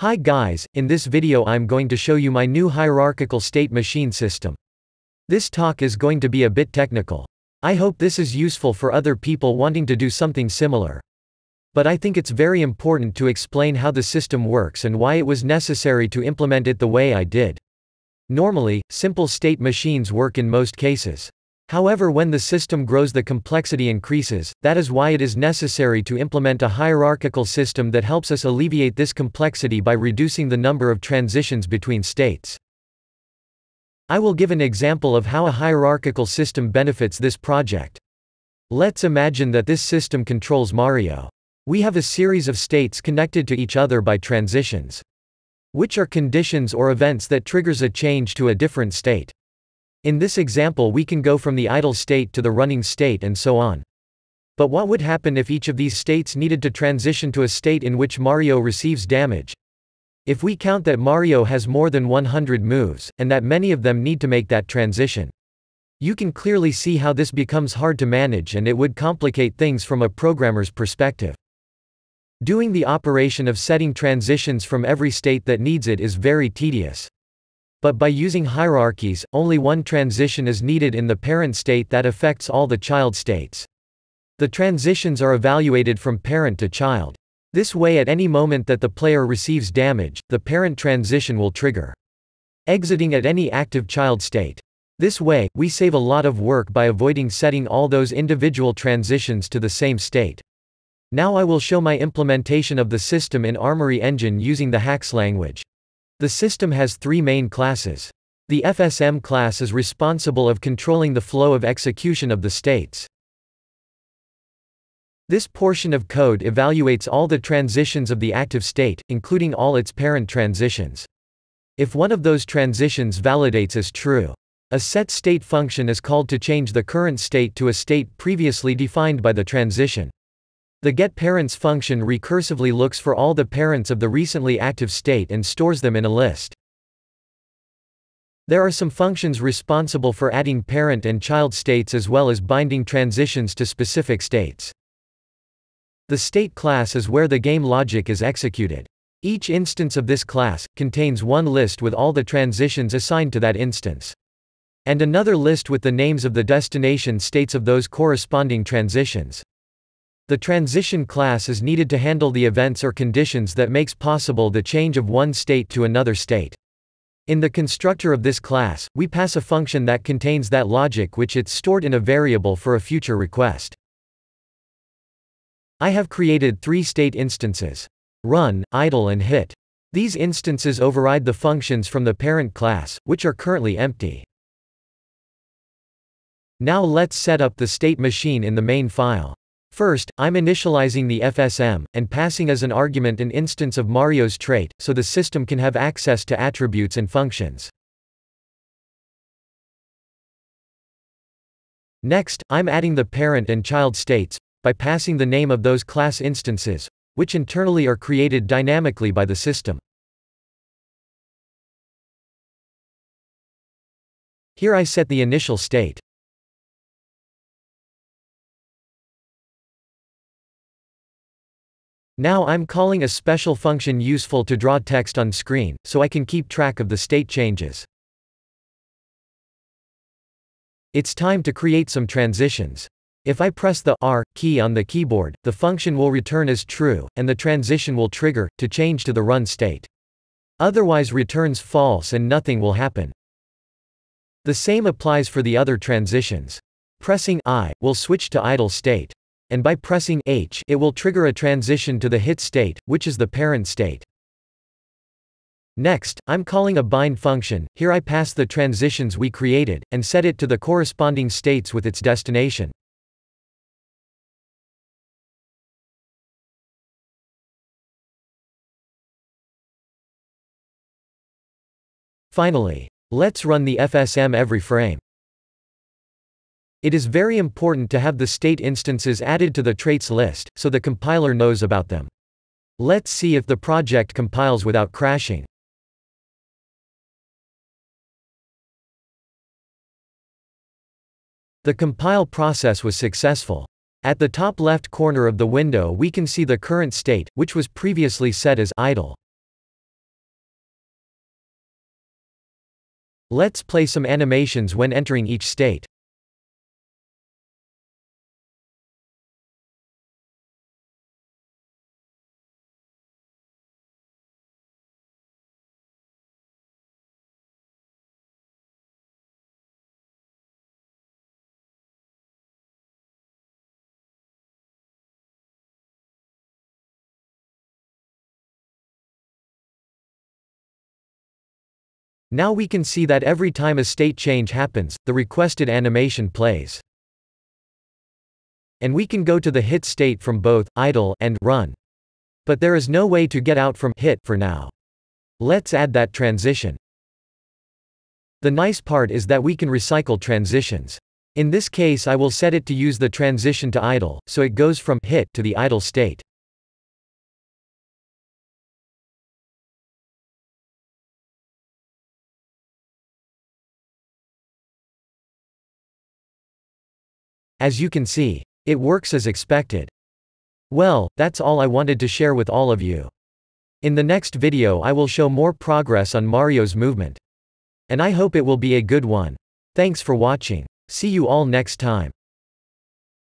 Hi guys, in this video I'm going to show you my new hierarchical state machine system. This talk is going to be a bit technical. I hope this is useful for other people wanting to do something similar. But I think it's very important to explain how the system works and why it was necessary to implement it the way I did. Normally, simple state machines work in most cases. However when the system grows the complexity increases, that is why it is necessary to implement a hierarchical system that helps us alleviate this complexity by reducing the number of transitions between states. I will give an example of how a hierarchical system benefits this project. Let's imagine that this system controls Mario. We have a series of states connected to each other by transitions. Which are conditions or events that triggers a change to a different state. In this example we can go from the idle state to the running state and so on. But what would happen if each of these states needed to transition to a state in which Mario receives damage? If we count that Mario has more than 100 moves, and that many of them need to make that transition. You can clearly see how this becomes hard to manage and it would complicate things from a programmer's perspective. Doing the operation of setting transitions from every state that needs it is very tedious. But by using hierarchies, only one transition is needed in the parent state that affects all the child states. The transitions are evaluated from parent to child. This way at any moment that the player receives damage, the parent transition will trigger. Exiting at any active child state. This way, we save a lot of work by avoiding setting all those individual transitions to the same state. Now I will show my implementation of the system in Armory Engine using the Haxe language. The system has three main classes. The FSM class is responsible of controlling the flow of execution of the states. This portion of code evaluates all the transitions of the active state, including all its parent transitions. If one of those transitions validates as true, a set state function is called to change the current state to a state previously defined by the transition. The getParents function recursively looks for all the parents of the recently active state and stores them in a list. There are some functions responsible for adding parent and child states as well as binding transitions to specific states. The state class is where the game logic is executed. Each instance of this class contains one list with all the transitions assigned to that instance. And another list with the names of the destination states of those corresponding transitions. The transition class is needed to handle the events or conditions that makes possible the change of one state to another state. In the constructor of this class, we pass a function that contains that logic which it's stored in a variable for a future request. I have created three state instances. Run, idle and hit. These instances override the functions from the parent class, which are currently empty. Now let's set up the state machine in the main file. First, I'm initializing the FSM, and passing as an argument an instance of Mario's trait, so the system can have access to attributes and functions. Next, I'm adding the parent and child states, by passing the name of those class instances, which internally are created dynamically by the system. Here I set the initial state. Now I'm calling a special function useful to draw text on screen, so I can keep track of the state changes. It's time to create some transitions. If I press the R key on the keyboard, the function will return as true, and the transition will trigger, to change to the run state. Otherwise returns false and nothing will happen. The same applies for the other transitions. Pressing I will switch to idle state and by pressing H it will trigger a transition to the hit state, which is the parent state. Next, I'm calling a bind function, here I pass the transitions we created, and set it to the corresponding states with its destination. Finally, let's run the FSM every frame. It is very important to have the state instances added to the traits list, so the compiler knows about them. Let's see if the project compiles without crashing. The compile process was successful. At the top left corner of the window we can see the current state, which was previously set as idle. Let's play some animations when entering each state. Now we can see that every time a state change happens, the requested animation plays. And we can go to the hit state from both idle and run. But there is no way to get out from hit for now. Let's add that transition. The nice part is that we can recycle transitions. In this case I will set it to use the transition to idle, so it goes from hit to the idle state. As you can see, it works as expected. Well, that's all I wanted to share with all of you. In the next video I will show more progress on Mario's movement. And I hope it will be a good one. Thanks for watching. See you all next time.